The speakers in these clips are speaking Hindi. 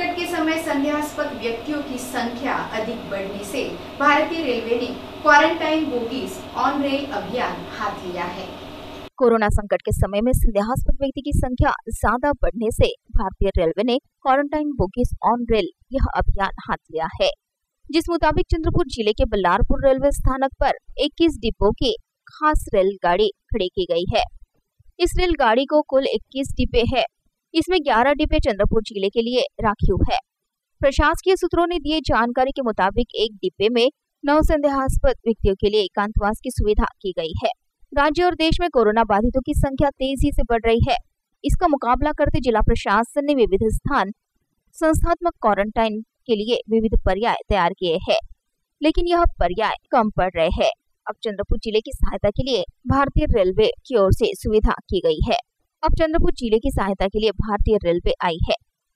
संकट के समय संदेहास्पद व्यक्तियों की संख्या अधिक बढ़ने से भारतीय रेलवे ने क्वारंटाइन बोगीज ऑन रेल अभियान हाथ लिया है। कोरोना संकट के समय में संदेहास्पद व्यक्ति की संख्या ज़्यादा बढ़ने से भारतीय रेलवे ने क्वारंटाइन बोगीज ऑन रेल यह अभियान हाथ लिया है। जिस मुताबिक चंद्रपुर ज़िले के बल्लारपुर रेलवे स्थानक पर 21 डिपो की खास रेलगाड़ी खड़ी की गई है। इस रेलगाड़ी को कुल 21 डिब्बे है। इसमें 11 डिब्बे चंद्रपुर ज़िले के लिए राखीव है। प्रशासकीय सूत्रों ने दिए जानकारी के मुताबिक एक डिब्बे में नौ संदेहास्पद व्यक्तियों के लिए एकांतवास की सुविधा की गई है। राज्य और देश में कोरोना बाधितों की संख्या तेज़ी से बढ़ रही है। इसका मुकाबला करते जिला प्रशासन ने विविध स्थान संस्थात्मक क्वारंटाइन के लिए विविध पर्याय तैयार किए हैं, लेकिन यह पर्याय कम पड़ रहे हैं। अब चंद्रपुर ज़िले की सहायता के लिए भारतीय रेलवे की ओर से सुविधा की गई है। अब चंद्रपुर ज़िले की सहायता के लिए भारतीय रेलवे आई है।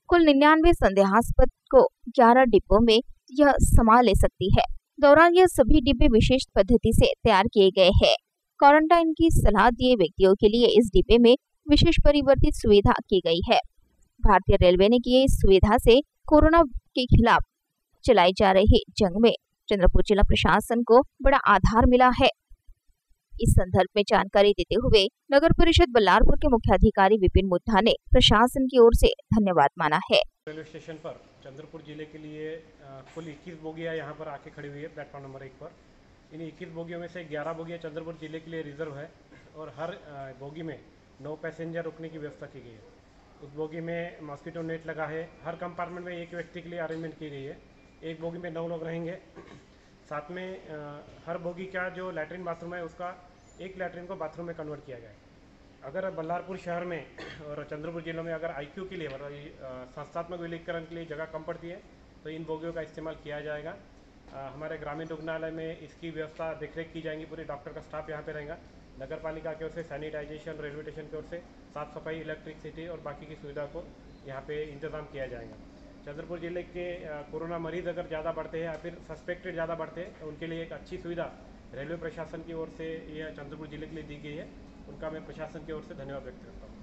कुल निन्यानवे संदेहास्पद को 11 डिब्बों में यह संभाल ले सकती है। दौरान यह सभी डिब्बे विशेष पद्धति से तैयार किए गए हैं। क्वारंटाइन की सलाह दिए व्यक्तियों के लिए इस डिब्बे में विशेष परिवर्तित सुविधा की गई है। भारतीय रेलवे ने की इस सुविधा से कोरोना के खिलाफ चलाई जा रही जंग में चंद्रपुर जिला प्रशासन को बड़ा आधार मिला है। इस संदर्भ में जानकारी देते हुए नगर परिषद बल्लारपुर के मुख्य अधिकारी विपिन मुद्दा ने प्रशासन की ओर से धन्यवाद माना है। रेलवे स्टेशन पर, चंद्रपुर ज़िले के लिए कुल 21 बोगियाँ यहाँ पर आके खड़ी हुई है, प्लेटफॉर्म नंबर एक पर। इन 21 बोगियों में से 11 बोगियाँ चंद्रपुर ज़िले के लिए रिज़र्व है और हर बोगी में नौ पैसेंजर रुकने की व्यवस्था की गई है। उस बोगी में मॉस्किटो नेट लगा है। हर कंपार्टमेंट में एक व्यक्ति के लिए अरेंजमेंट की गई है। एक बोगी में नौ लोग रहेंगे। साथ में हर बोगी का जो लैट्रिन बाथरूम है उसका एक लैट्रिन को बाथरूम में कन्वर्ट किया है अगर बल्लारपुर शहर में और चंद्रपुर जिलों में अगर आईक्यू के लिए मतलब संस्थात्मक विलीकरण के लिए जगह कम पड़ती है तो इन बोगियों का इस्तेमाल किया जाएगा। अ, हमारे ग्रामीण रुग्णालय में इसकी व्यवस्था देखरेख की जाएँगी पूरे डॉक्टर का स्टाफ यहाँ पे रहेगा। नगर पालिका की ओर से सैनिटाइजेशन रेलवे स्टेशन की ओर से साफ़ सफ़ाई इलेक्ट्रिसिटी और बाकी की सुविधा को यहाँ पे इंतज़ाम किया जाएगा। चंद्रपुर ज़िले के कोरोना मरीज़ अगर ज़्यादा बढ़ते हैं या फिर सस्पेक्टेड ज़्यादा बढ़ते हैं तो उनके लिए एक अच्छी सुविधा रेलवे प्रशासन की ओर से यह चंद्रपुर ज़िले के लिए दी गई है। उनका मैं प्रशासन की ओर से धन्यवाद व्यक्त करता हूँ।